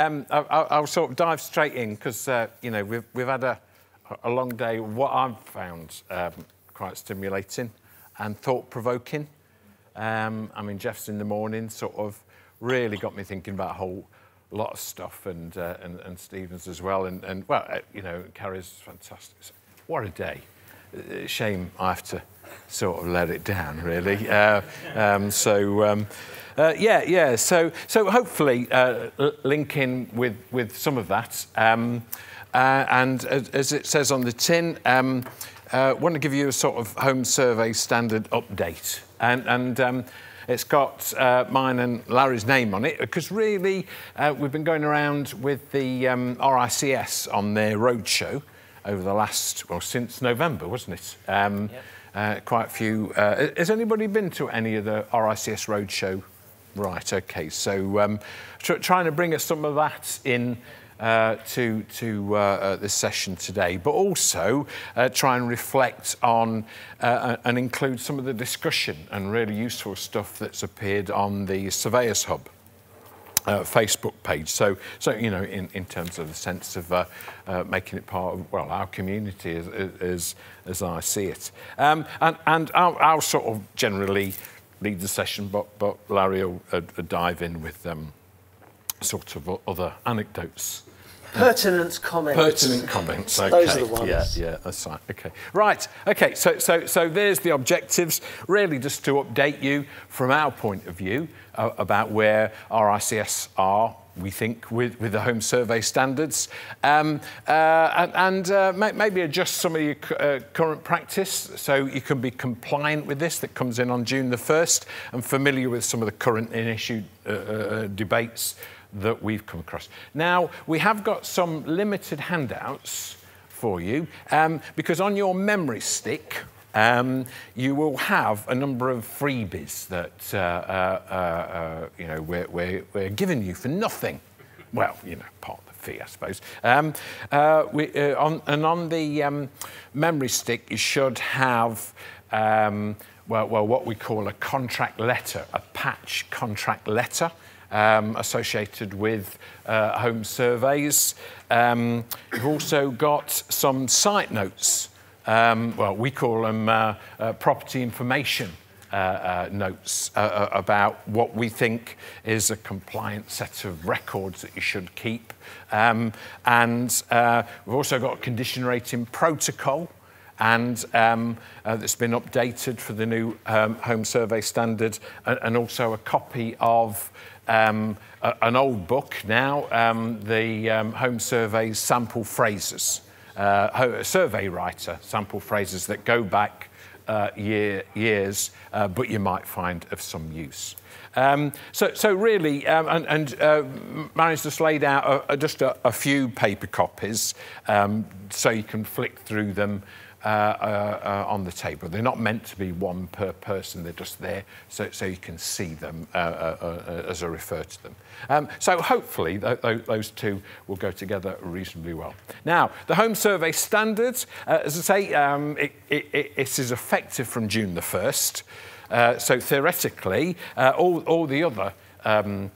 Um, I'll, I'll, sort of dive straight in because uh, you know we've we've had a, a long day. What I've found um, quite stimulating and thought provoking. Um, I mean, Jeff's in the morning sort of really got me thinking about a whole lot of stuff, and uh, and, and Stevens as well, and and well, uh, you know, Carrie's fantastic. What a day! Uh, shame I have to sort of let it down, really. Uh, um, so. Um, uh, yeah, yeah. So, so hopefully uh, link in with, with some of that. Um, uh, and as, it says on the tin, um, uh, want to give you a sort of home survey standard update. And, and um, it's got uh, mine and Larry's name on it because really we've been going around with the um, RICS on their roadshow over the last, well, since November, wasn't it? Um, yep. Uh, quite a few. Uh, has anybody been to any of the RICS roadshow Right, okay. So um, tr trying to bring us some of that in uh, to, to uh, this session today, but also uh, try and reflect on uh, and include some of the discussion and really useful stuff that's appeared on the Surveyors Hub. Uh, Facebook page. So, so you know, in, in terms of the sense of uh, uh, making it part of well our community as, as, as I see it, um, and and I'll, I'll sort of generally lead the session, but, but Larry will uh, dive in with um, sort of other anecdotes. Pertinent comments. Pertinent comments. Okay. Those are the ones. Yeah, yeah, that's right. Okay. Right. Okay. So, so, so there's the objectives. Really, just to update you from our point of view uh, about where RICS are we think, with, with the home survey standards, um, uh, and, and uh, maybe adjust some of your uh, current practice so you can be compliant with this that comes in on June the 1st and familiar with some of the current in-issue uh, uh, debates that we've come across. Now, we have got some limited handouts for you um, because on your memory stick, um, you will have a number of freebies that uh, uh, uh, uh, you know we're, we're, we're, giving you for nothing. Well, you know, part of the fee, I suppose. Um, uh, we, uh, on, and on the um, memory stick, you should have um, well, well, what we call a contract letter, a patch contract letter. Um, associated with uh, home surveys. Um, you've also got some site notes um, well, we call them uh, uh, property information uh, uh, notes uh, uh, about what we think is a compliant set of records that you should keep. Um, and uh, we've also got a condition rating protocol and um, uh, that's been updated for the new um, home survey standard and, and also a copy of um, a, an old book now, um, the um, home survey sample phrases uh, survey writer, sample phrases that go back uh, year, years, uh, but you might find of some use. Um, so, so really, um, and, and uh, just laid out a, a, just a, a, few paper copies um, so you can flick through them uh, uh, uh, on the table. They're not meant to be one per person, they're just there so, so you can see them uh, uh, uh as I refer to them. Um, so hopefully th th those two will go together reasonably well. Now, the home survey standards, as I say, um, it, it, it is effective from June the 1st. so theoretically, all, all the other um,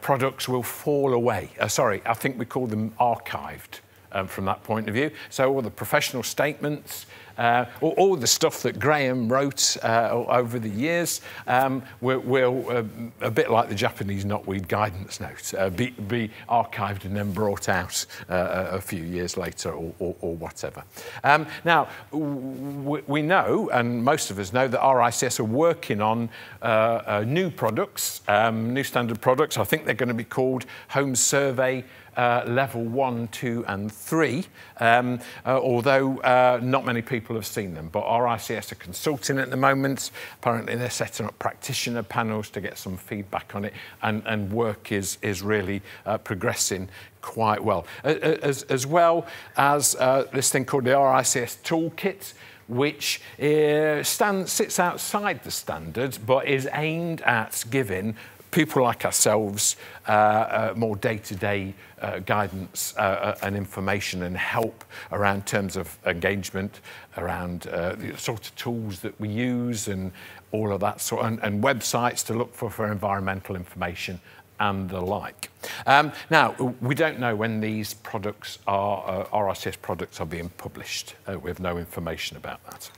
products will fall away. sorry, I think we call them archived um, from that point of view. So all the professional statements, uh, all, all, the stuff that Graham wrote uh, over the years um, will, will uh, a bit like the Japanese knotweed guidance note, uh, be, be, archived and then brought out uh, a few years later or, or, or whatever. Um, now, we know, and most of us know, that RICS are working on uh, new products, um, new standard products. I think they're going to be called Home Survey uh, level one, two, and three, um, uh, although uh, not many people have seen them. But RICS are consulting at the moment. Apparently, they're setting up practitioner panels to get some feedback on it, and, and work is, is really uh, progressing quite well. As, as well as uh, this thing called the RICS Toolkit, which sits outside the standards but is aimed at giving people like ourselves uh, uh, more day-to-day uh, guidance uh, and information and help around terms of engagement, around the sort of tools that we use and all of that sort, and, and websites to look for for environmental information and the like. Um, now, we don't know when these products are, uh, RICS products are being published. Uh, we have no information about that.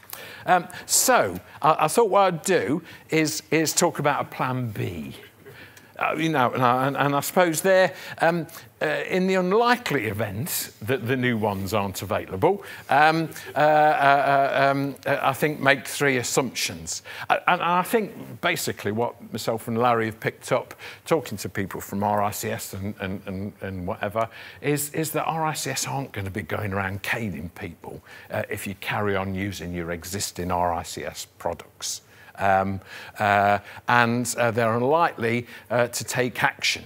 Um, so, I, I, thought what I'd do is, is talk about a plan B. Uh, you know, and, and, I suppose there, um, uh, in the unlikely event that the new ones aren't available, um, uh, uh, uh um, I think make three assumptions. And I think basically what myself and Larry have picked up talking to people from RICS and, and, and, and whatever is, is that RICS aren't going to be going around caning people if you carry on using your existing RICS products um, uh, and uh, they're unlikely uh, to take action.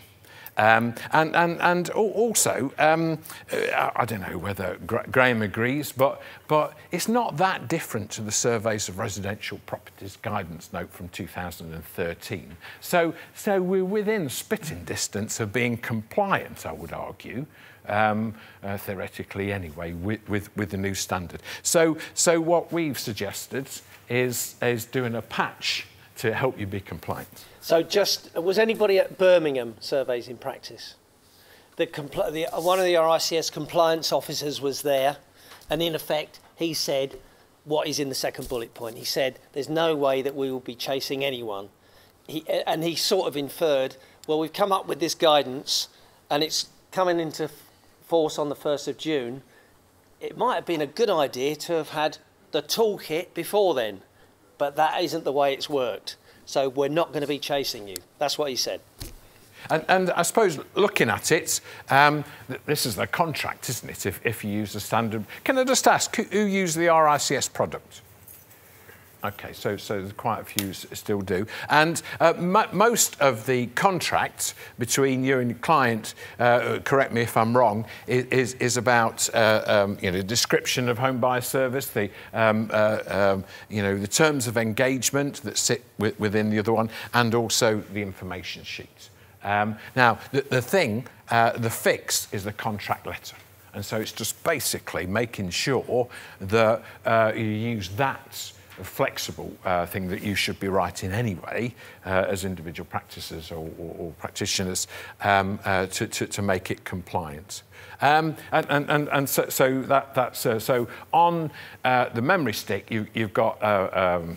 Um, and, and, and also, um, uh, I don't know whether Graham agrees, but, but it's not that different to the Surveys of Residential Properties guidance note from 2013. So, so we're within spitting distance of being compliant, I would argue. Um, uh, theoretically anyway, with, with, with the new standard. So, so what we've suggested is, is doing a patch to help you be compliant. So just, was anybody at Birmingham surveys in practice? The, the, one of the RICS compliance officers was there, and in effect, he said what is in the second bullet point. He said, there's no way that we will be chasing anyone. He, and he sort of inferred, well, we've come up with this guidance, and it's coming into force on the 1st of June. It might have been a good idea to have had the toolkit before then, but that isn't the way it's worked. So we're not going to be chasing you. That's what he said. And, and I suppose looking at it, um, this is the contract, isn't it? If, if you use the standard. Can I just ask, who, who used the RICS product? Okay, so, so quite a few still do. And uh, most of the contracts between you and your client, uh, correct me if I'm wrong, is, is about uh, um, you know, description of home buyer service, the, um, uh, um, you know, the terms of engagement that sit within the other one, and also the information sheet. Um, now, the, the thing, uh, the fix is the contract letter. And so it's just basically making sure that uh, you use that flexible uh, thing that you should be writing anyway uh, as individual practices or, or, or practitioners um, uh, to, to, to, make it compliant. Um, and, and, and, so, so that, that's uh, so on uh, the memory stick you, you've got a, um,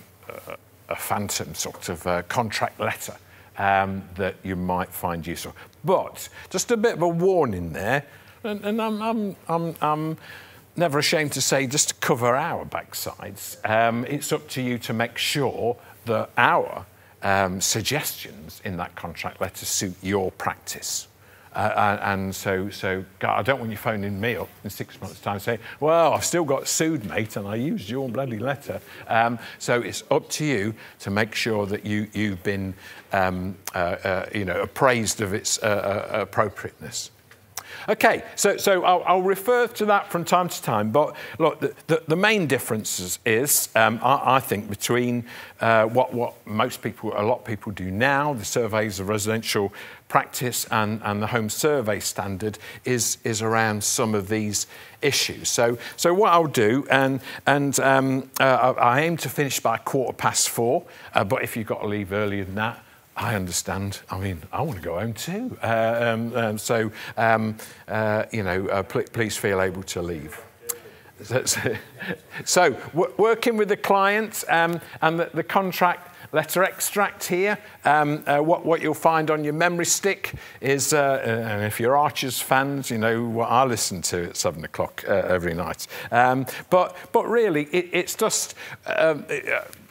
a phantom sort of uh, contract letter um, that you might find useful. But just a bit of a warning there, and, and I'm, I'm, I'm, I'm never ashamed to say, just to cover our backsides, um, it's up to you to make sure that our um, suggestions in that contract letter suit your practice. Uh, and so, so God, I don't want you phoning me up in six months' time saying, well, I've still got sued, mate, and I used your bloody letter. Um, so it's up to you to make sure that you, you've been um, uh, uh, you know, appraised of its uh, uh, appropriateness. Okay, so, so I'll, I'll, refer to that from time to time, but look, the, the, the main difference is, um, I, I, think, between uh, what, what most people, a lot of people do now, the surveys of residential practice and, and the home survey standard is, is around some of these issues. So, so what I'll do, and, and um, uh, I aim to finish by quarter past four, uh, but if you've got to leave earlier than that, I understand. I mean, I want to go home too. Uh, um, um, so, um, uh, you know, uh, pl please feel able to leave. so, working with the client um, and the, the, contract letter extract here, um, uh, what, what, you'll find on your memory stick is, uh, and if you're Archers fans, you know what I listen to at seven o'clock uh, every night. Um, but, but really, it, it's just um,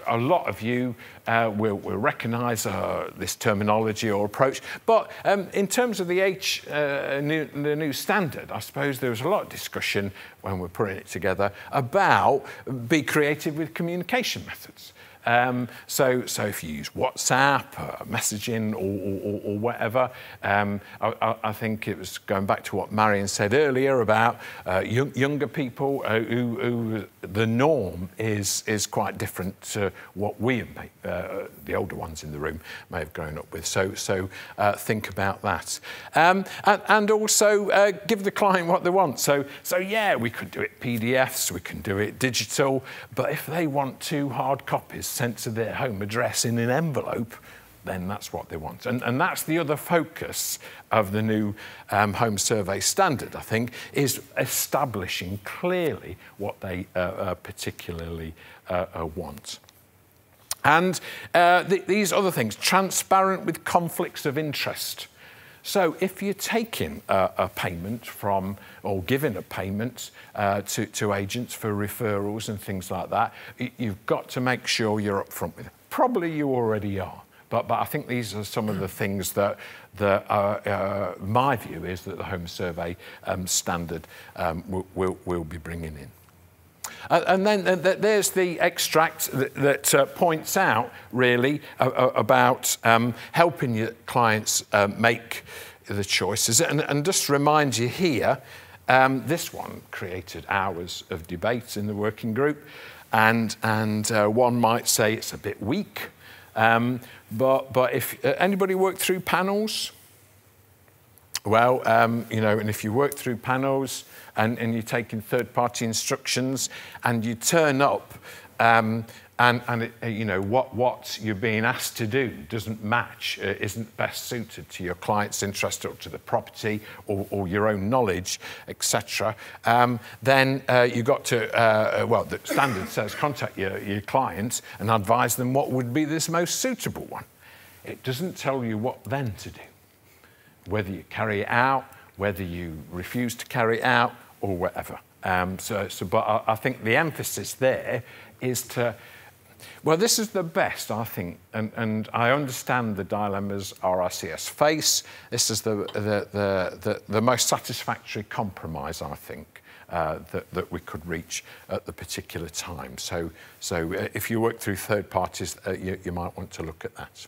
a lot of you uh, will, will recognise uh, this terminology or approach. But um, in terms of the H, uh, new, the new standard, I suppose there was a lot of discussion when we're putting it together about be creative with communication methods. Um, so, so if you use WhatsApp, uh, messaging, or, or, or whatever, um, I, I, think it was going back to what Marion said earlier about uh, young, younger people uh, who, who, the norm is is quite different to what we, uh, the older ones in the room, may have grown up with. So, so uh, think about that, um, and, and, also give the client what they want. So, so yeah, we could do it PDFs, we can do it digital, but if they want two hard copies sent to their home address in an envelope, then that's what they want. And, and that's the other focus of the new um, home survey standard, I think, is establishing clearly what they uh, uh, particularly uh, uh want. And uh, th these other things, transparent with conflicts of interest. So if you're taking a, a payment from or giving a payment uh, to, to agents for referrals and things like that, you've got to make sure you're upfront with it. Probably you already are. But, but I think these are some of the things that, that uh, uh, my view is that the Home Survey um, standard um, will, will, will be bringing in. Uh, and then uh, there's the extract that, that uh, points out really uh, uh about um, helping your clients uh, make the choices. And, and just remind you here, um, this one created hours of debate in the working group. And, and one might say it's a bit weak. Um, but, but if anybody worked through panels, well, um, you know, and if you work through panels and, and you're taking third-party instructions and you turn up um, and, and it, you know, what, what you're being asked to do doesn't match, uh, isn't best suited to your client's interest or to the property or, or your own knowledge, etc., um, then uh, you've got to, uh, well, the standard says contact your, your client and advise them what would be this most suitable one. It doesn't tell you what then to do whether you carry it out, whether you refuse to carry it out, or whatever. Um, so, so, but I, I think the emphasis there is to, well, this is the best, I think, and, and I understand the dilemmas RICS face. This is the, the, the, the, the most satisfactory compromise, I think. Uh, that, that we could reach at the particular time. So, so uh, if you work through third parties, uh, you, you might want to look at that.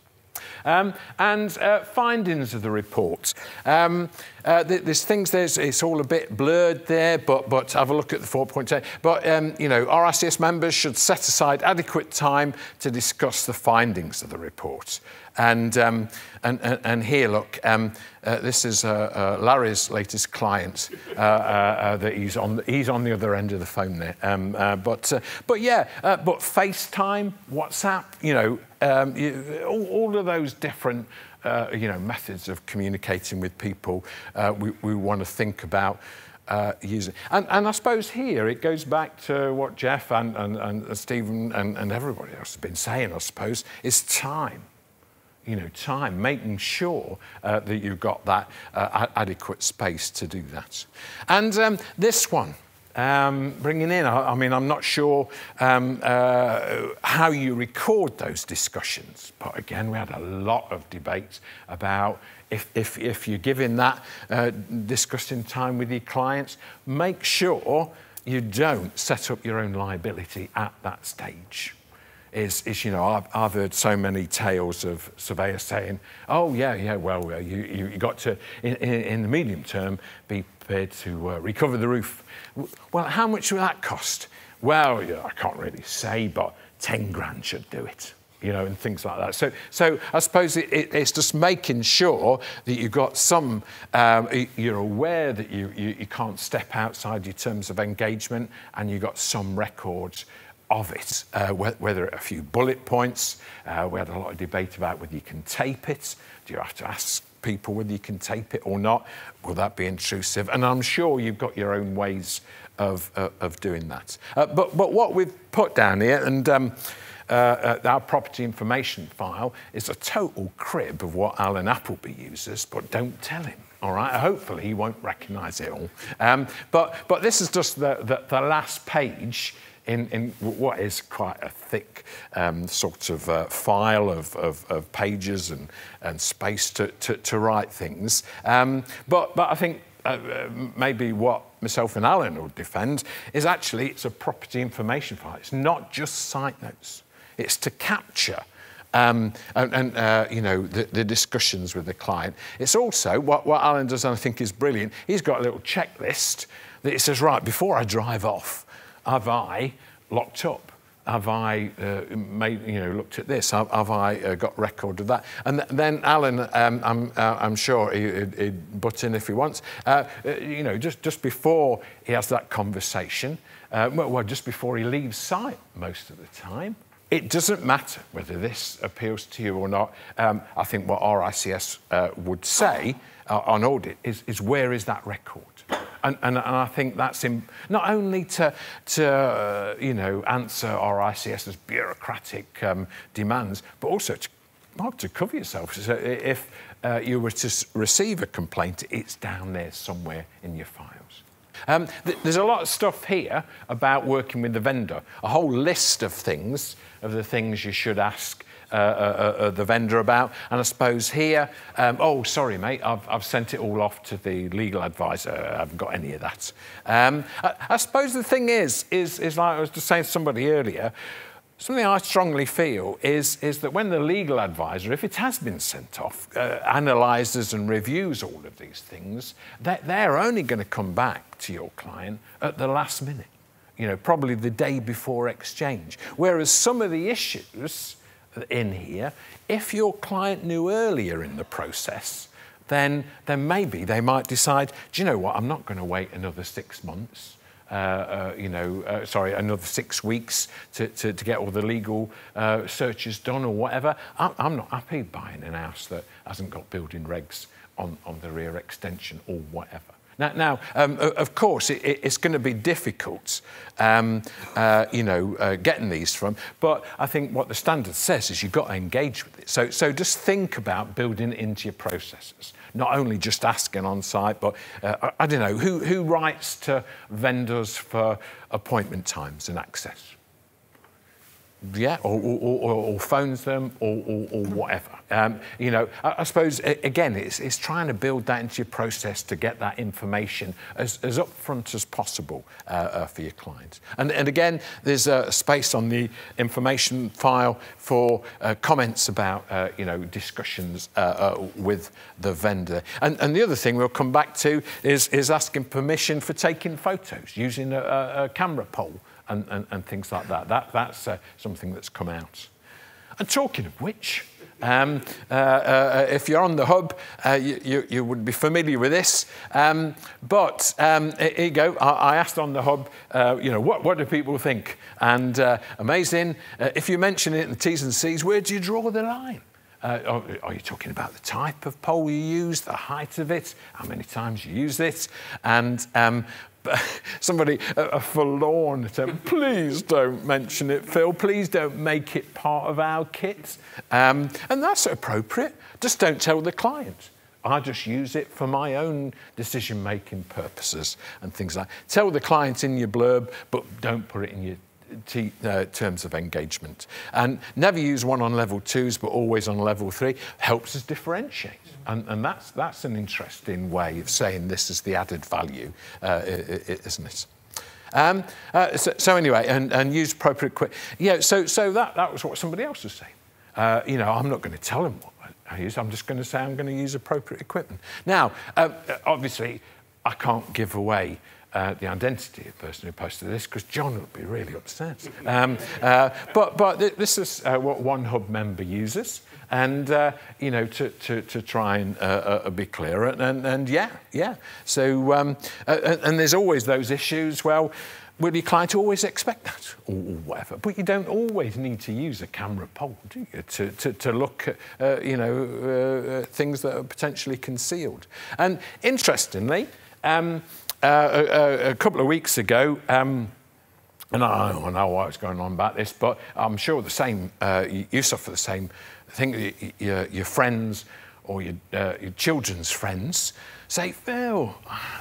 Um, and uh, findings of the report. Um, uh, there's things it's all a bit blurred there, but but have a look at the 4.8. But um, you know, RICS members should set aside adequate time to discuss the findings of the report. And, um, and, and, and, here, look, um, uh, this is uh, uh, Larry's latest client uh, uh, uh, that he's on, the, he's on the other end of the phone there. Um, but, but yeah, but FaceTime, WhatsApp, you know, um, you, all, all of those different uh, you know, methods of communicating with people uh, we, we want to think about uh, using. And, and I suppose here it goes back to what Jeff and, and, and Stephen and, and everybody else has been saying, I suppose, is time you know, time, making sure uh, that you've got that uh, adequate space to do that. And um, this one, um, bringing in, I, I, mean, I'm not sure um, uh, how you record those discussions, but again, we had a lot of debates about if, if, if you're giving that uh, discussing time with your clients, make sure you don't set up your own liability at that stage is, is you know, I've, I've heard so many tales of surveyors saying, oh, yeah, yeah, well, you, you, you got to, in, in, in, the medium term, be prepared to uh, recover the roof. Well, how much will that cost? Well, yeah, I can't really say, but 10 grand should do it you know, and things like that. So, so I suppose it, it, it's just making sure that you've got some, um, you're aware that you, you, you, can't step outside your terms of engagement and you've got some records of it, uh, whether a few bullet points. Uh, we had a lot of debate about whether you can tape it. Do you have to ask people whether you can tape it or not? Will that be intrusive? And I'm sure you've got your own ways of, uh, of doing that. Uh, but, but what we've put down here, and um, uh, uh, our property information file is a total crib of what Alan Appleby uses, but don't tell him. All right, hopefully he won't recognise it all. Um, but, but this is just the, the, the last page in, in what is quite a thick um, sort of uh, file of, of, of, pages and, and space to, to, to write things. Um, but, but I think uh, uh, maybe what myself and Alan would defend is actually it's a property information file. It's not just site notes. It's to capture um, and, and uh, you know the, the, discussions with the client. It's also what, what Alan does, and I think is brilliant. He's got a little checklist that he says, right before I drive off, have I locked up? Have I uh, made, you know, looked at this? Have, have I uh, got record of that? And th then Alan, um, I'm, uh, I'm sure he, would he'd butt in if he wants. Uh, uh, you know, just, just before he has that conversation, uh, well, just before he leaves site most of the time, it doesn't matter whether this appeals to you or not. Um, I think what RICS uh, would say uh, on audit is, is where is that record? And, and, and I think that's in, not only to, to uh, you know, answer RICS's bureaucratic um, demands, but also to, to cover yourself. So if uh, you were to receive a complaint, it's down there somewhere in your files. Um, th there's a lot of stuff here about working with the vendor, a whole list of things, of the things you should ask uh, uh, uh, the vendor about. And I suppose here, um, oh, sorry, mate, I've, I've sent it all off to the legal advisor. I haven't got any of that. Um, I, I suppose the thing is, is, is like I was just saying to somebody earlier, Something I strongly feel is, is that when the legal advisor, if it has been sent off, uh, analyses and reviews all of these things, they're, they're only going to come back to your client at the last minute, you know, probably the day before exchange. Whereas some of the issues in here, if your client knew earlier in the process, then, then maybe they might decide, do you know what, I'm not going to wait another six months. Uh, uh, you know, uh, sorry, another six weeks to, to, to get all the legal uh, searches done or whatever. I'm, I'm not happy buying an house that hasn't got building regs on, on the rear extension or whatever. Now, now um, of course, it, it's going to be difficult, um, uh, you know, uh, getting these from. But I think what the standard says is you've got to engage with it. So, so just think about building it into your processes. Not only just asking on site, but uh, I, I don't know who, who writes to vendors for appointment times and access yeah, or, or, or, or, phones them or, or whatever. Um, you know, I, I, suppose, again, it's, it's trying to build that into your process to get that information as, as upfront as possible uh, uh, for your clients. And, and again, there's a space on the information file for uh, comments about, uh, you know, discussions uh, uh, with the vendor. And, and the other thing we'll come back to is, is asking permission for taking photos using a, a camera pole and, and, and things like that. that that's uh, something that's come out. And talking of which, um, uh, uh, if you're on the hub, uh, you, you, you, would be familiar with this. Um, but um, here you go. I, I asked on the hub, uh, you know, what, what do people think? And uh, amazing. Uh, if you mention it in the T's and C's, where do you draw the line? Uh, are you talking about the type of pole you use, the height of it, how many times you use it? And um, somebody, a, a forlorn attempt, please don't mention it, Phil. Please don't make it part of our kit. Um, and that's appropriate. Just don't tell the client. I just use it for my own decision making purposes and things like that. Tell the client in your blurb, but don't put it in your uh, terms of engagement. And never use one on level twos, but always on level three, helps us differentiate. And, and that's, that's an interesting way of saying this is the added value, uh, isn't it? Um, uh, so, so, anyway, and, and use appropriate equipment. Yeah, so, so that, that was what somebody else was saying. Uh, you know, I'm not going to tell them what I use. I'm just going to say I'm going to use appropriate equipment. Now, uh, obviously, I can't give away uh, the identity of the person who posted this because John would be really upset. Um, uh, but but th this is uh, what one hub member uses. And, uh, you know, to, to, to try and uh, be clear. And, and, and, yeah, yeah. So, um, and there's always those issues. Well, will your client always expect that or, whatever? But you don't always need to use a camera pole, do you, to, to, to look at, you know, things that are potentially concealed. And interestingly, um, uh, a, a, couple of weeks ago, um, and I don't know what's going on about this, but I'm sure the same, uh, you suffer the same thing. Your, your friends or your, uh, your children's friends say, Phil,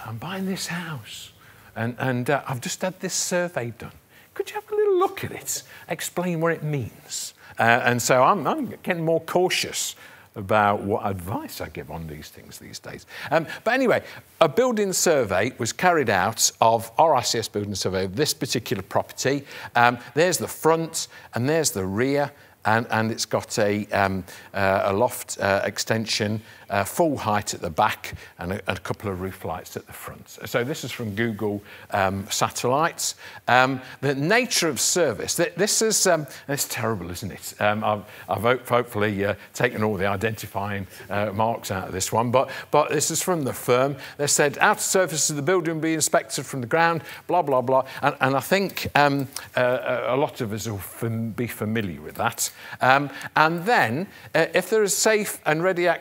I'm buying this house and, and uh, I've just had this survey done. Could you have a little look at it? Explain what it means. Uh, and so I'm, I'm getting more cautious about what advice I give on these things these days. Um, but anyway, a building survey was carried out of our RICS building survey of this particular property. Um, there's the front and there's the rear. and, and it's got a, um, uh, a loft uh, extension, uh, full height at the back, and a, and a, couple of roof lights at the front. So this is from Google um, Satellites. Um, the nature of service, this is, um, it's terrible, isn't it? Um, I've, I've, hopefully uh, taken all the identifying uh, marks out of this one, but, but this is from the firm. They said outer surface of the building will be inspected from the ground, blah, blah, blah. And, and I think um, uh, a lot of us will fam be familiar with that. Um, and then, uh, if there is safe and ready uh,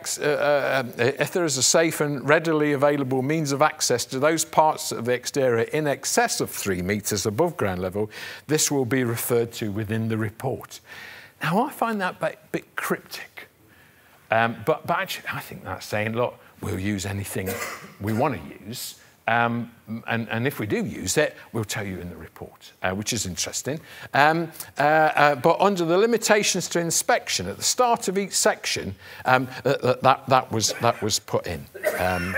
uh, if there is a safe and readily available means of access to those parts of the exterior in excess of three metres above ground level, this will be referred to within the report. Now, I find that a bit cryptic. Um, but, but actually, I think that's saying, look, we'll use anything we want to use. Um, and, and, if we do use it, we'll tell you in the report, uh, which is interesting. Um, uh, uh, but under the limitations to inspection, at the start of each section, um, that, that, that, was, that was put in. Um,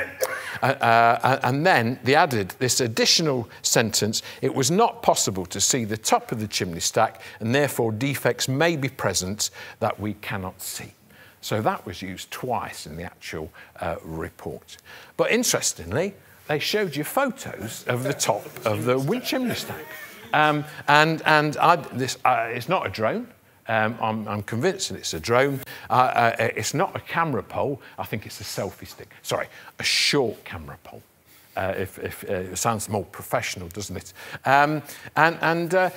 uh, uh, and then they added this additional sentence it was not possible to see the top of the chimney stack, and therefore defects may be present that we cannot see. So that was used twice in the actual uh, report. But interestingly, they showed you photos of the top of the wind chimney stack. Um, and and I, this, uh, it's not a drone. Um, I'm, I'm, convinced that it's a drone. Uh, uh, it's not a camera pole. I think it's a selfie stick. Sorry, a short camera pole. Uh, if, if uh, it sounds more professional, doesn't it? Um, and and uh,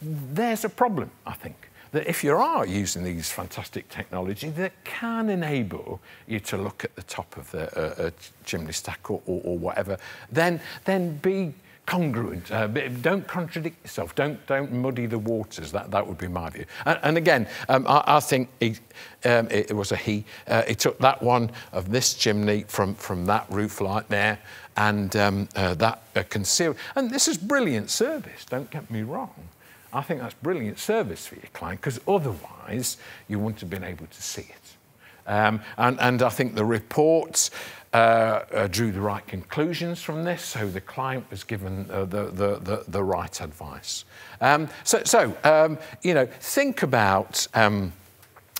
there's a problem, I think that if you are using these fantastic technology that can enable you to look at the top of the uh, chimney stack or, or, or, whatever, then, then be congruent. Uh, don't contradict yourself. Don't, don't muddy the waters. That, that would be my view. And, and again, um, I, I, think he, um, it, it, was a he. Uh, he took that one of this chimney from, from that roof light there and um, uh, that uh, concealed. And this is brilliant service, don't get me wrong. I think that's brilliant service for your client because otherwise you wouldn't have been able to see it. Um, and, and I think the report uh, uh, drew the right conclusions from this, so the client was given uh, the, the, the, the, right advice. Um, so, so um, you know, think about, um,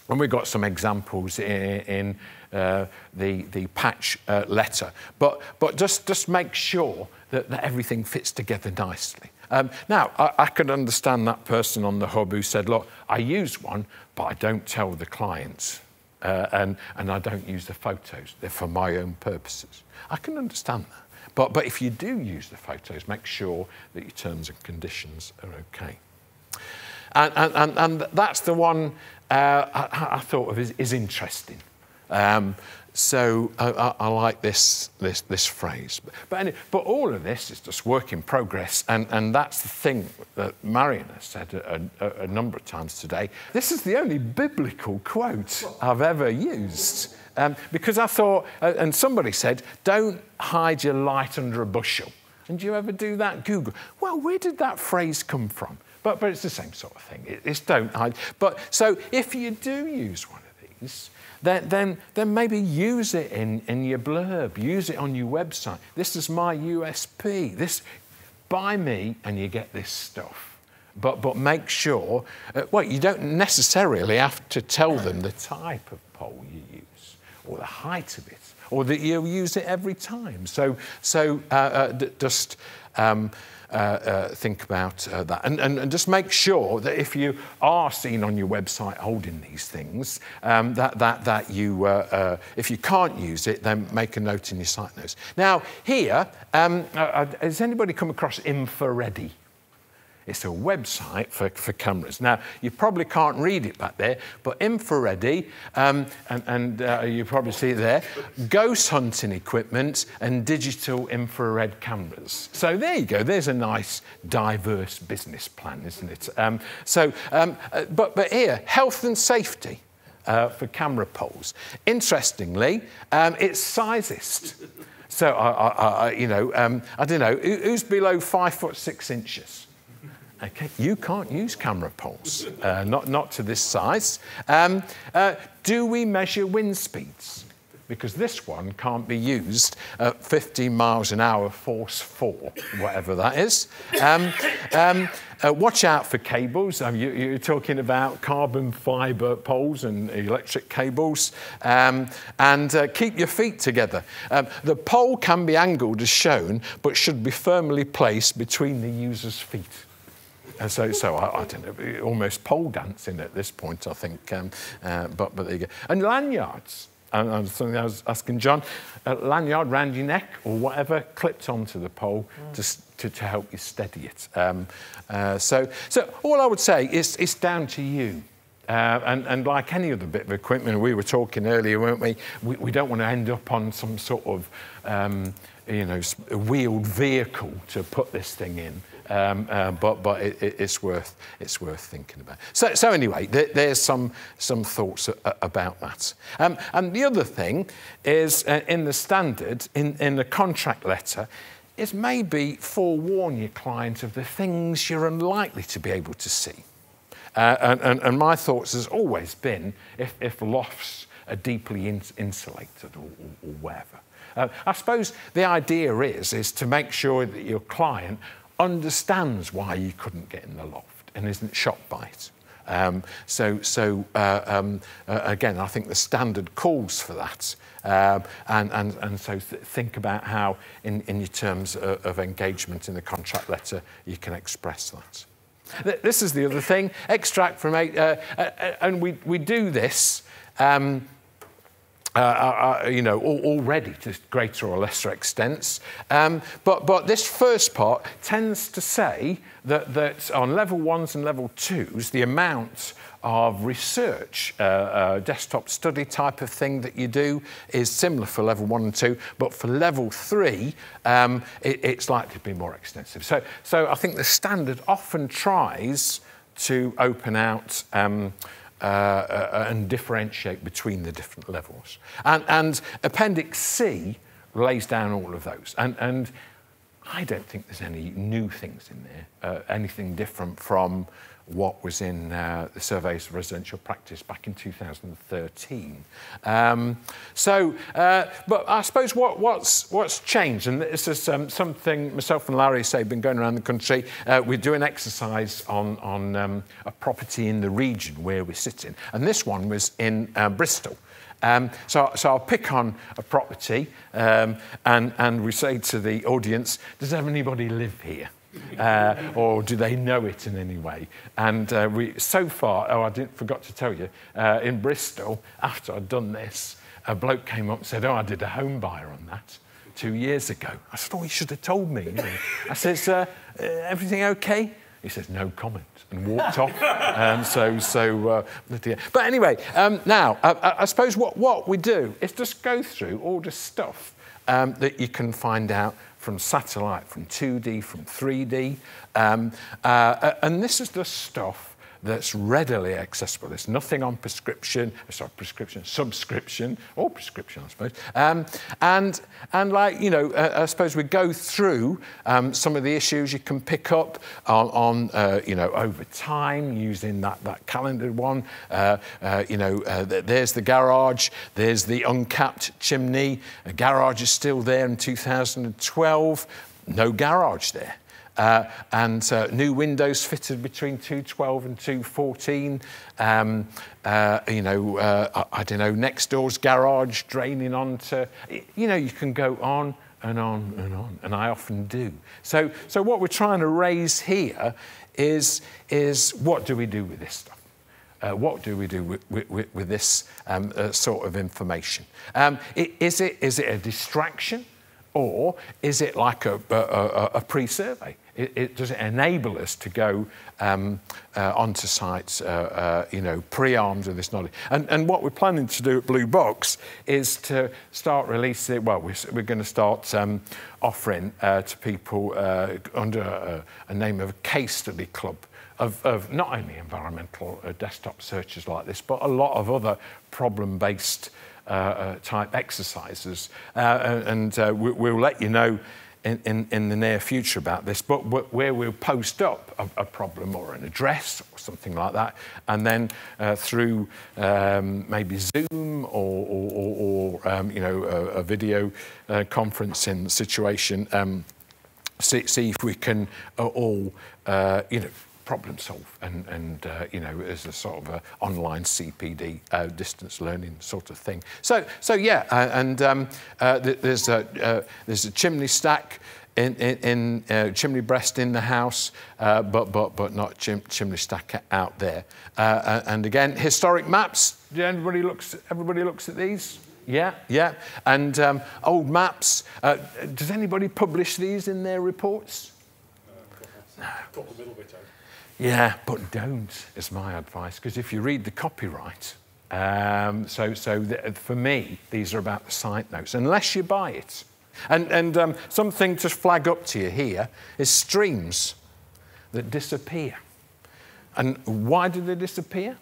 and we've got some examples in, in uh, the, the patch uh, letter, but, but just, just make sure that, that everything fits together nicely. Um, now, I, I could understand that person on the hub who said, look, I use one, but I don't tell the clients. Uh, and, and I don't use the photos. They're for my own purposes. I can understand that. But, but if you do use the photos, make sure that your terms and conditions are okay. And, and, and, and that's the one uh, I, I, thought of is, is interesting. Um, so I, I, I, like this, this, this phrase. But, anyway, but all of this is just work in progress, and, and that's the thing that Marion has said a, a, a number of times today. This is the only biblical quote I've ever used. Um, because I thought, uh, and somebody said, don't hide your light under a bushel. And do you ever do that? Google. Well, where did that phrase come from? But, but it's the same sort of thing. It, it's don't hide. But so if you do use one of these, then, then, then maybe use it in, in your blurb, use it on your website. This is my USP. This, buy me and you get this stuff. But, but make sure, uh, well, you don't necessarily have to tell them the type of pole you use or the height of it or that you'll use it every time. So, so uh, uh, just um, think about uh, that. And, and, and, just make sure that if you are seen on your website holding these things, um, that, that, that you, uh, uh, if you can't use it, then make a note in your site notes. Now, here, um, uh, has anybody come across InfoReady? It's a website for, for cameras. Now, you probably can't read it back there, but InfoReady, um, and, and uh, you probably see it there, ghost hunting equipment and digital infrared cameras. So there you go. There's a nice, diverse business plan, isn't it? Um, so, um, uh, but, but here, health and safety. Uh, for camera poles. Interestingly, um, it's sizist. So, I, I, I you know, um, I don't know, who's below five foot six inches? Okay, you can't use camera poles, uh, not, not to this size. Um, uh, do we measure wind speeds? because this one can't be used at 15 miles an hour force 4, whatever that is. Um, um, uh, watch out for cables. Um, you, are talking about carbon fibre poles and electric cables. Um, and uh, keep your feet together. Um, the pole can be angled as shown, but should be firmly placed between the user's feet. And so, so I, I, don't know, almost pole dancing at this point, I think. Um, uh, but, but there you go. And lanyards. And, something I was asking John, a lanyard round your neck or whatever, clipped onto the pole mm. to, to, to, help you steady it. Um, uh, so, so all I would say is it's down to you. Uh, and, and, like any other bit of equipment, we were talking earlier, weren't we? We, we don't want to end up on some sort of, um, you know, wheeled vehicle to put this thing in. Um, uh, but but it, it, it's worth it's worth thinking about. So so anyway, there, there's some some thoughts a, about that. Um, and the other thing is uh, in the standard in in the contract letter. Is maybe forewarn your client of the things you're unlikely to be able to see. Uh, and, and, and, my thoughts has always been if, if lofts are deeply in, insulated or, or, or whatever. Uh, I suppose the idea is, is to make sure that your client understands why you couldn't get in the loft and isn't shocked by it. Um, so, so uh, um, uh, again, I think the standard calls for that. Um, and, and, and so th think about how, in, in your terms of, of engagement in the contract letter, you can express that. This is the other thing, extract from, eight, uh, uh, uh, and we, we do this um, uh, uh, uh, you know, already to greater or lesser extents. Um, but, but this first part tends to say that, that on level ones and level twos, the amount of research, uh, uh, desktop study type of thing that you do is similar for level one and two, but for level three, um, it, it's likely to be more extensive. So, so I think the standard often tries to open out um, uh, uh, and differentiate between the different levels. And, and Appendix C lays down all of those. And, and I don't think there's any new things in there, uh, anything different from what was in uh, the surveys of residential practice back in 2013. Um, so, uh, but I suppose what, what's, what's changed, and this is um, something myself and Larry say, been going around the country, uh, we do an exercise on, on um, a property in the region where we're sitting. And this one was in uh, Bristol. Um, so, so I'll pick on a property um, and, and we say to the audience, does anybody live here? Uh, or do they know it in any way? And uh, we, so far, oh, I didn't, forgot to tell you, uh, in Bristol, after I'd done this, a bloke came up and said, oh, I did a home buyer on that two years ago. I said, oh, you should have told me. You know. I says, uh, uh, everything okay? He says, no comment, and walked off. Um, so, so, uh, but anyway, um, now, I, I suppose what, what we do is just go through all the stuff um, that you can find out from satellite, from 2D, from 3D. Um, uh, and this is the stuff that's readily accessible. There's nothing on prescription, sorry, prescription, subscription, or prescription, I suppose. Um, and, and like, you know, uh, I suppose we go through um, some of the issues you can pick up on, on uh, you know, over time using that, that calendar one. Uh, uh you know, uh, there's the garage, there's the uncapped chimney. The garage is still there in 2012. No garage there. Uh, and uh, new windows fitted between 212 and 214. Um, uh, you know, uh, I, I, don't know, next door's garage draining onto, you know, you can go on and on and on, and I often do. So, so what we're trying to raise here is, is what do we do with this stuff? Uh, what do we do with, with, with this um, uh, sort of information? Um, is, it, is it a distraction or is it like a, a, a pre-survey? It, it, does it enable us to go um, uh, onto sites, uh, uh, you know, pre-armed with this knowledge. And, and what we're planning to do at Blue Box is to start releasing, well, we're, we're going to start um, offering uh, to people uh, under a, a name of a case study club of, of not only environmental uh, desktop searches like this, but a lot of other problem-based uh, uh, type exercises. And we, we'll let you know in, in, in, the near future about this, but where we'll post up a, a, problem or an address or something like that, and then uh, through um, maybe Zoom or, or, or, or um, you know, a, a video uh, conferencing situation, um, see, see if we can uh, all, uh, you know, problem solve and, and uh, you know, as a sort of a online CPD, uh, distance learning sort of thing. So, so yeah, uh, and um, uh, th there's, a, uh, there's a chimney stack in, in, in uh, chimney breast in the house, but, but, but not chim chimney stack out there. and again, historic maps. Everybody looks, everybody looks at these? Yeah, yeah. And um, old maps. does anybody publish these in their reports? No. Got the middle bit out. Yeah, but don't, is my advice, because if you read the copyright, um, so, so the, for me, these are about the site notes, unless you buy it. And, and um, something to flag up to you here is streams that disappear. And why do they disappear?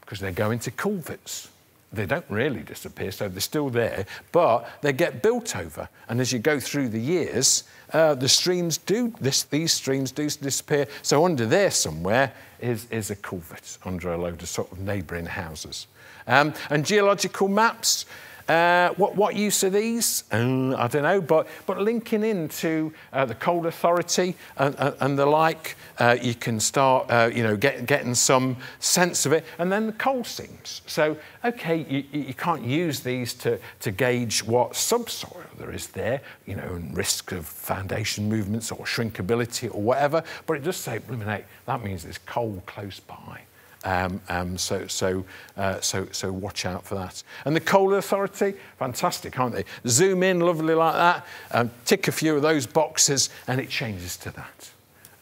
Because they go into culverts. They don't really disappear, so they're still there, but they get built over. And as you go through the years, uh, the streams do, this, these streams do disappear. So under there somewhere is, is a culvert under a load of sort of neighbouring houses. Um, and geological maps, uh, what, what use are these? Uh, I don't know, but, but linking into uh, the coal authority and, and, and the like, uh, you can start, uh, you know, get, getting some sense of it. And then the coal seams. So, okay, you, you can't use these to, to gauge what subsoil there is there, you know, and risk of foundation movements or shrinkability or whatever, but it does say, eliminate, that means there's coal close by. Um, um, so, so, uh, so, so watch out for that. And the Coal Authority, fantastic, aren't they? Zoom in, lovely like that, um, tick a few of those boxes, and it changes to that.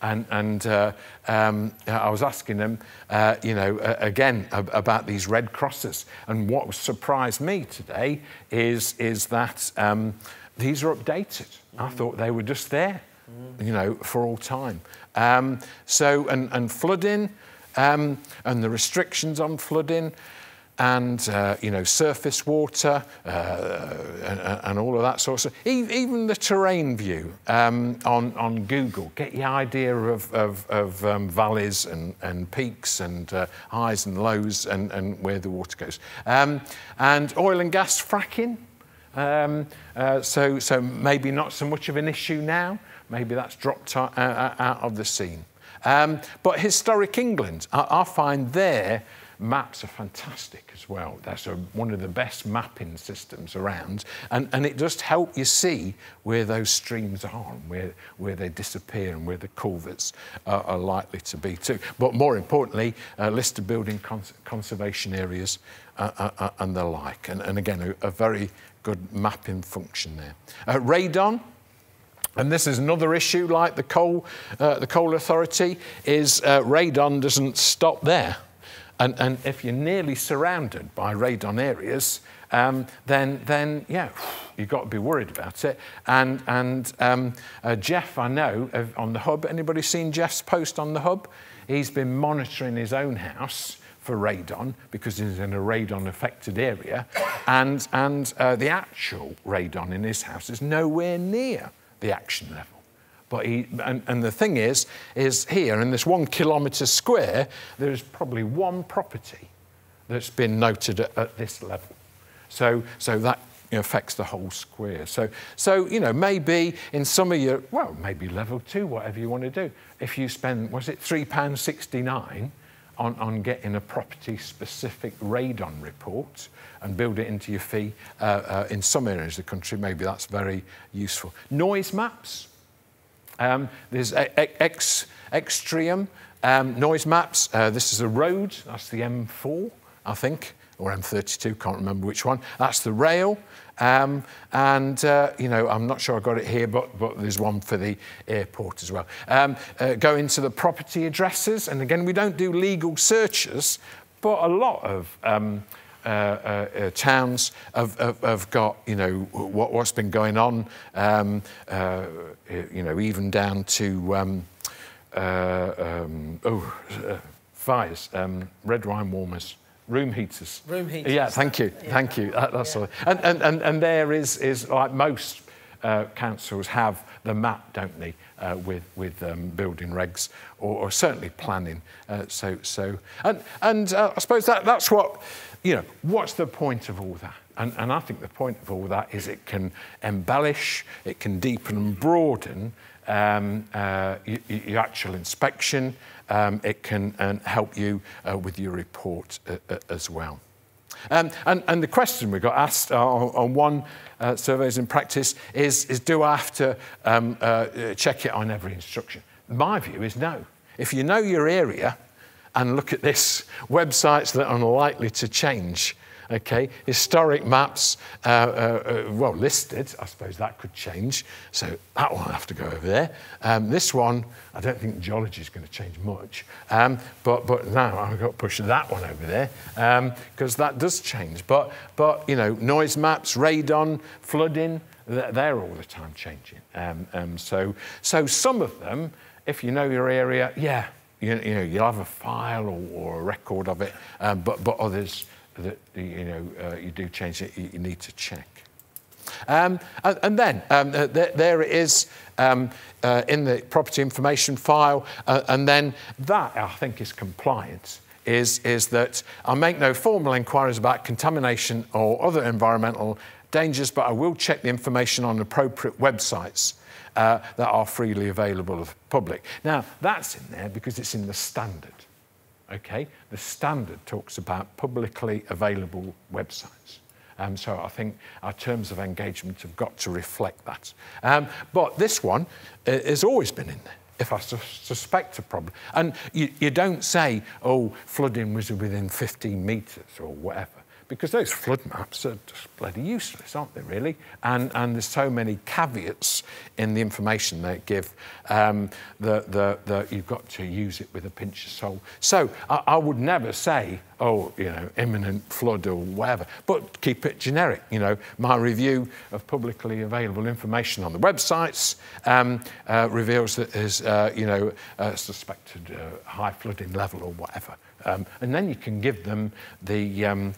And, and uh, um, I was asking them, uh, you know, uh, again about these red crosses. And what surprised me today is, is that um, these are updated. Mm. I thought they were just there, mm. you know, for all time. Um, so, and, and flooding, um, and the restrictions on flooding and uh, you know surface water uh, and, and, all of that sort of stuff. Even the terrain view um, on, on Google, get the idea of, of, of um, valleys and, and peaks and uh, highs and lows and, and where the water goes. Um, and oil and gas fracking. Um, uh, so, so maybe not so much of an issue now. Maybe that's dropped out, out of the scene. Um, but historic England, I, I find their maps are fantastic as well. That's a, one of the best mapping systems around, and, and it just helps you see where those streams are and where, where they disappear and where the culverts are likely to be too. But more importantly, a list of building cons conservation areas uh, uh, uh, and the like. And, and again, a, a, very good mapping function there. Uh, radon, and this is another issue, like the coal, uh, the coal authority, is uh, radon doesn't stop there. And, and if you're nearly surrounded by radon areas, um, then, then yeah, you've got to be worried about it. And, and um, uh, Jeff, I know, on the hub, anybody seen Jeff's post on the hub? He's been monitoring his own house for radon because he's in a radon affected area. And, and uh, the actual radon in his house is nowhere near the action level. But he, and, and the thing is, is here in this one kilometre square, there's probably one property that's been noted at, at this level. So, so that affects the whole square. So, so, you know, maybe in some of your, well, maybe level two, whatever you want to do. If you spend, was it £3.69 on, on getting a property-specific radon report and build it into your fee uh, uh, in some areas of the country, maybe that's very useful. Noise maps. Um, there's X, Extrium um, noise maps. Uh, this is a road, that's the M4, I think, or M32, can't remember which one. That's the rail. Um, and, uh, you know, I'm not sure I got it here, but, but there's one for the airport as well. Um, uh, go into the property addresses. And again, we don't do legal searches, but a lot of um, uh, uh, uh, towns have, have, have, got, you know, what, what's been going on, um, uh, you know, even down to, um, uh, um, oh, uh, fires, um, red wine warmers. Room heaters. Room heaters. Yeah, thank you, yeah. thank you. That, that's yeah. all. And, and, and, and there is, is like most uh, councils have the map, don't they, uh, with, with um, building regs or, or certainly planning. Uh, so, so, and, and uh, I suppose that, that's what, you know, what's the point of all that? And, and I think the point of all that is it can embellish, it can deepen and broaden um, uh, your, your actual inspection. Um, it can um, help you uh, with your report uh, uh, as well. Um, and, and the question we got asked uh, on, on one uh, surveys in practice is, is do I have to um, uh, check it on every instruction? My view is no. If you know your area and look at this, websites that are unlikely to change, okay? Historic maps, uh, uh, uh, well, listed, I suppose that could change. So that one will have to go over there. Um, this one, I don't think geology is going to change much. Um, but, but now I've got to push that one over there because um, that does change. But, but, you know, noise maps, radon, flooding, they're all the time changing. Um, um, so, so some of them, if you know your area, yeah, you, you know, you'll have a file or, or a record of it, um, but, but others, that you know uh, you do change it, you, need to check. Um, and, and, then um, uh, there, there it is um, uh, in the property information file, uh, and then that I think is compliance. Is, is that I make no formal inquiries about contamination or other environmental dangers, but I will check the information on appropriate websites uh, that are freely available to the public. Now, that's in there because it's in the standard. Okay, the standard talks about publicly available websites. Um, so I think our terms of engagement have got to reflect that. Um, but this one uh, has always been in there. If I su suspect a problem, and you, you don't say, "Oh, flooding was within 15 metres or whatever because those flood maps are just bloody useless, aren't they, really? And, and there's so many caveats in the information they give um, that, that, that you've got to use it with a pinch of salt. So I, I would never say, oh, you know, imminent flood or whatever, but keep it generic. You know, my review of publicly available information on the websites um, uh, reveals that there's, uh, you know, a suspected uh, high flooding level or whatever. Um, and then you can give them the, um,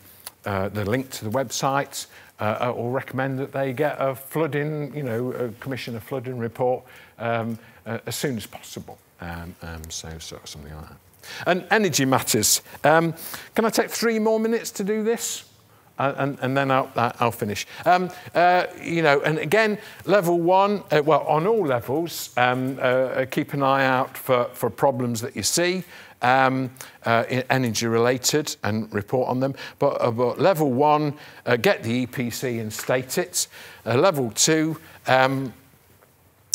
uh, the link to the website uh, or recommend that they get a flooding, you know, a commission a flooding report um, uh, as soon as possible. Um, um, so, so something like that. And energy matters. Um, can I take three more minutes to do this? Uh, and, and, then I'll, I'll finish. Um, uh, you know, and again, level one, uh, well, on all levels, um, uh, keep an eye out for, for problems that you see um, uh, energy related and report on them. But, uh, but level one, uh, get the EPC and state it. Uh, level two, um,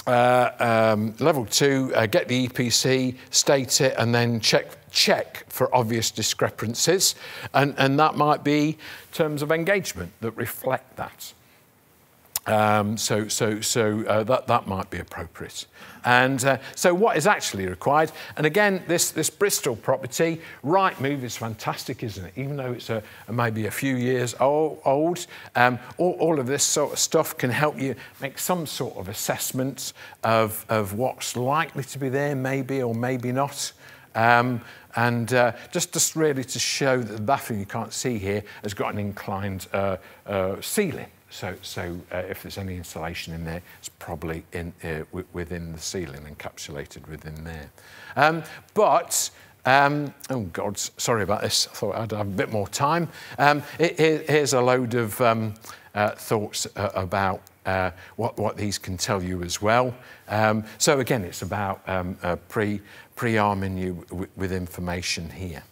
uh, um, level two, uh, get the EPC, state it, and then check check for obvious discrepancies, and, and that might be terms of engagement that reflect that. Um, so so, so uh, that, that might be appropriate. And uh, so what is actually required, and again, this, this Bristol property, Rightmove is fantastic, isn't it? Even though it's a, maybe a few years old, um, all, all of this sort of stuff can help you make some sort of assessment of, of what's likely to be there, maybe or maybe not. Um, and uh, just, just really to show that the bathroom you can't see here has got an inclined uh, uh, ceiling. So, so uh, if there's any insulation in there, it's probably in, uh, within the ceiling, encapsulated within there. Um, but um, oh God, sorry about this. I thought I'd have a bit more time. Um, here's a load of um, uh, thoughts uh, about uh, what, what these can tell you as well. Um, so again, it's about um, uh, pre, pre-arming you with information here.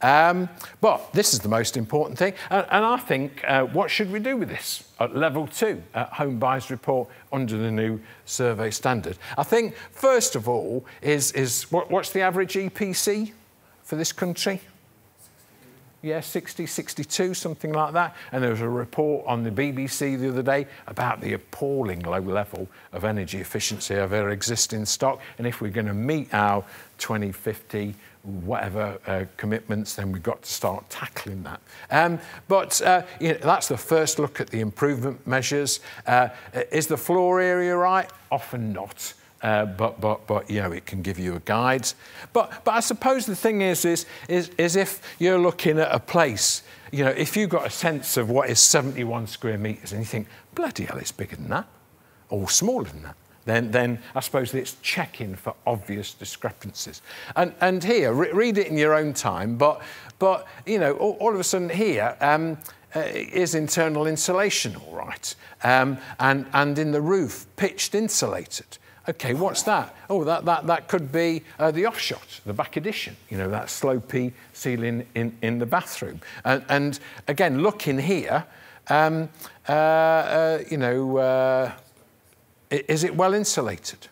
Um, but this is the most important thing. And, and I think, uh, what should we do with this at level two, at home buyers report under the new survey standard? I think, first of all, is, is what, what's the average EPC for this country? Yeah, 60, 62, something like that. And there was a report on the BBC the other day about the appalling low level of energy efficiency of our existing stock. And if we're going to meet our 2050 whatever uh, commitments, then we've got to start tackling that. Um, but uh, you know, that's the first look at the improvement measures. Uh, is the floor area right? Often not. Uh, but, but, but, you know, it can give you a guide. But, but I suppose the thing is, is, is, is if you're looking at a place, you know, if you've got a sense of what is 71 square metres and you think, bloody hell, it's bigger than that. or smaller than that, then, then I suppose it's checking for obvious discrepancies. And, and here, re read it in your own time, but, but you know, all, all of a sudden here, um, uh, is internal insulation all right? Um, and, and in the roof, pitched insulated. Okay, what's that? Oh, that, that, that could be uh, the offshot, the back addition, you know, that slopey ceiling in, in the bathroom. And, and again, look in here, um, uh, uh, you know, uh, is it well insulated?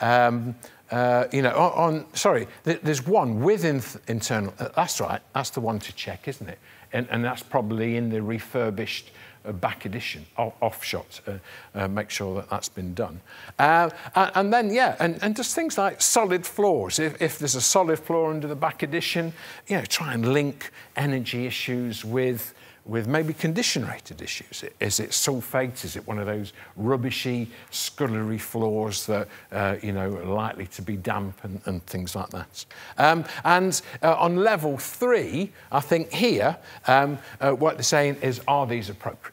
Um, uh, you know, on, on, sorry, there's one with internal, uh, that's right, that's the one to check, isn't it? And, and that's probably in the refurbished uh, back addition, off shot, uh, uh, make sure that that's been done. Uh, and then, yeah, and, and just things like solid floors. If, if there's a solid floor under the back addition, you know, try and link energy issues with with maybe condition rated issues. Is it sulfate? Is it one of those rubbishy, scullery floors that, uh, you know, are likely to be damp and, and things like that? Um, and uh, on level three, I think here, um, uh, what they're saying is, are these appropriate?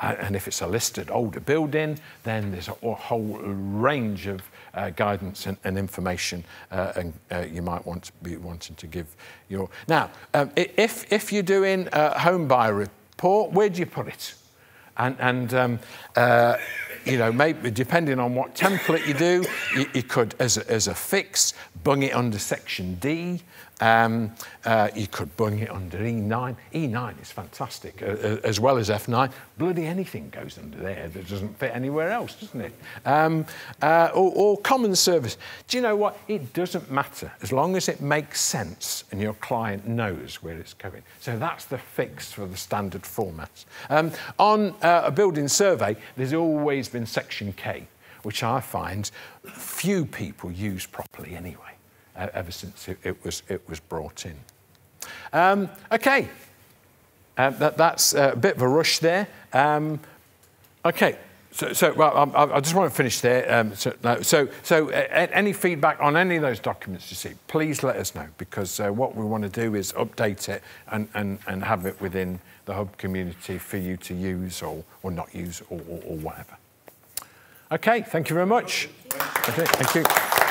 And if it's a listed older building, then there's a, a whole range of uh, guidance and, and information uh, and uh, you might want to be wanting to give your... Now, um, if, if you're doing a home buyer report, where do you put it? And, and um, uh, you know, maybe depending on what template you do, you, you could, as a, as a fix, bung it under section D. Um, uh, you could bring it under E9. E9 is fantastic, uh, uh as well as F9. Bloody anything goes under there that doesn't fit anywhere else, doesn't it? Um, uh, or, or, common service. Do you know what? It doesn't matter as long as it makes sense and your client knows where it's going. So that's the fix for the standard formats. Um, on uh, a building survey, there's always been section K, which I find few people use properly anyway ever since it, it, was, it was brought in. Um, okay, uh, that, that's a bit of a rush there. Um, okay, so, so well, I, I, just want to finish there. Um, so, no, so, so uh, any feedback on any of those documents you see, please let us know because uh, what we want to do is update it and, and, and have it within the hub community for you to use or, or not use or, or, or whatever. Okay, thank you very much. Okay, thank you.